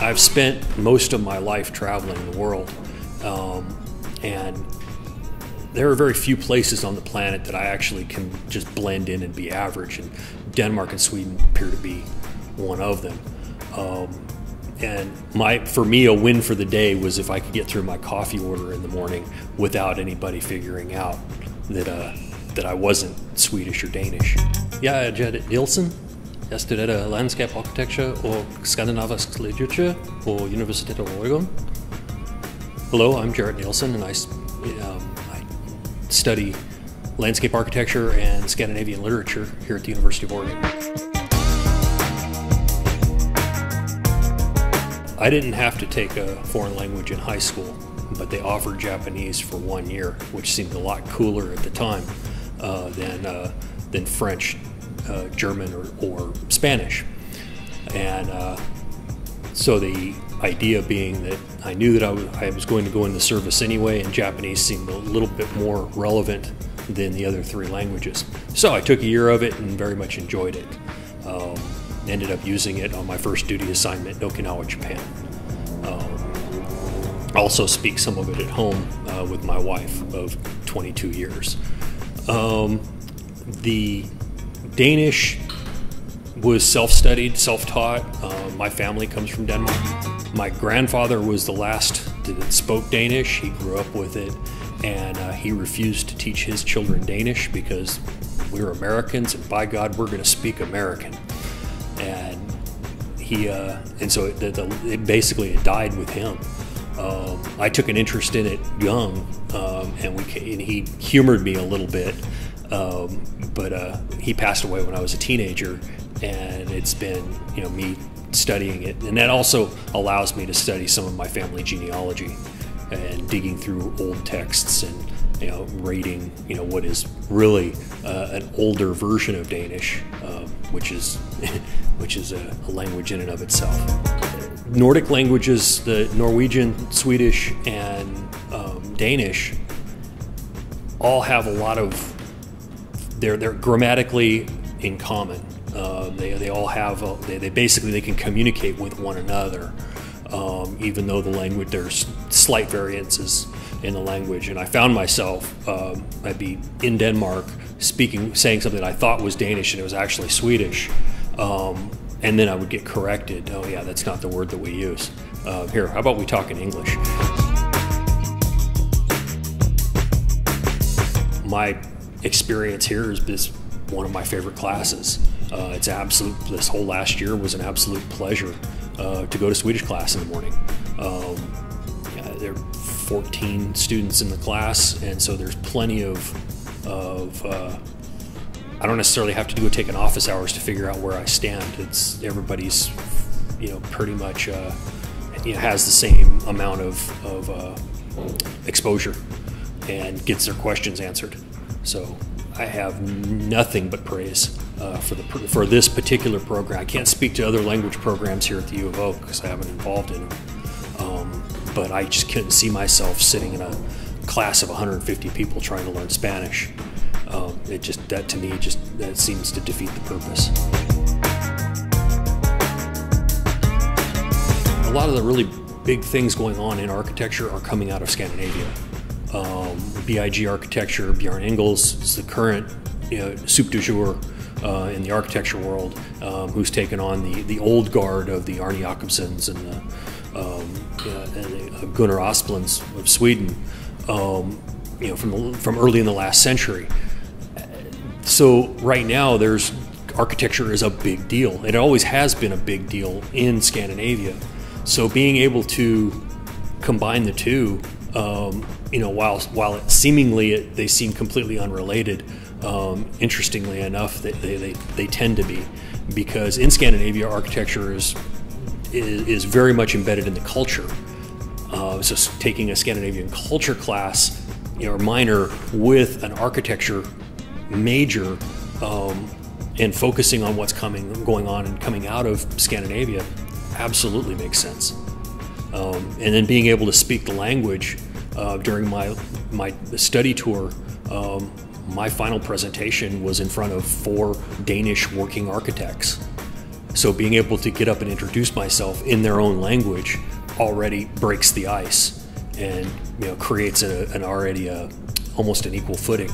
I've spent most of my life traveling the world, um, and there are very few places on the planet that I actually can just blend in and be average, and Denmark and Sweden appear to be one of them. Um, and my, for me, a win for the day was if I could get through my coffee order in the morning without anybody figuring out that uh, that I wasn't Swedish or Danish. Yeah, Jarrett Nielsen. Jeg studerer landskap architecture og skandinavisk litterature på Universitetet of Oregon. Hello, I'm Jarrett Nielsen, and I, um, I study landscape architecture and Scandinavian literature here at the University of Oregon. I didn't have to take a foreign language in high school, but they offered Japanese for one year, which seemed a lot cooler at the time uh, than, uh, than French, uh, German, or, or, Spanish. And uh, so the idea being that I knew that I was going to go into service anyway, and Japanese seemed a little bit more relevant than the other three languages. So I took a year of it and very much enjoyed it. Um, ended up using it on my first duty assignment in Okinawa, Japan. Um, also speak some of it at home uh, with my wife of 22 years. Um, the Danish was self-studied, self-taught. Uh, my family comes from Denmark. My grandfather was the last that spoke Danish. He grew up with it, and uh, he refused to teach his children Danish because we're Americans, and by God, we're going to speak American and he uh, and so it, the, it, basically it died with him. Um, I took an interest in it young, um, and we and he humored me a little bit, um, but uh, he passed away when I was a teenager, and it's been you know me studying it, and that also allows me to study some of my family genealogy and digging through old texts and you know rating you know what is really uh, an older version of Danish, uh, which is which is a, a, language in and of itself. Nordic languages, the Norwegian, Swedish, and um, Danish, all have a lot of they're they're grammatically in common. Uh, they, they all have a, they, they basically they can communicate with one another, um, even though the language there's slight variances in the language. And I found myself um, I'd be in Denmark speaking saying something I thought was Danish and it was actually Swedish. Um, and then I would get corrected. Oh, yeah, that's not the word that we use. Uh, here, how about we talk in English? My experience here is one of my favorite classes. Uh, it's absolute. This whole last year was an absolute pleasure uh, to go to Swedish class in the morning. Um, yeah, there are 14 students in the class, and so there's plenty of of uh, I don't necessarily have to go take an office hours to figure out where I stand. It's everybody's, you know, pretty much uh, you know, has the same amount of, of uh, exposure and gets their questions answered. So I have nothing but praise uh, for the for this particular program. I can't speak to other language programs here at the U of O because I haven't involved in them. Um, but I just couldn't see myself sitting in a class of 150 people trying to learn Spanish um, it just that to me just that seems to defeat the purpose. A lot of the really big things going on in architecture are coming out of Scandinavia. Um, BIG architecture, Bjarke Ingels is the current you know, soup du jour uh, in the architecture world, um, who's taken on the, the old guard of the Arne Jacobsens and the, um, and the Gunnar Asplunds of Sweden, um, you know, from, the, from early in the last century. So right now, there's architecture is a big deal. It always has been a big deal in Scandinavia. So being able to combine the two, um, you know, while while it seemingly it, they seem completely unrelated, um, interestingly enough, they, they, they, they tend to be, because in Scandinavia, architecture is is, is very much embedded in the culture. Uh, so taking a Scandinavian culture class, you know, or minor with an architecture major um, and focusing on what's coming, going on, and coming out of Scandinavia absolutely makes sense. Um, and then being able to speak the language uh, during my my study tour. Um, my final presentation was in front of four Danish working architects. So being able to get up and introduce myself in their own language already breaks the ice and you know creates a, an already a, almost an equal footing.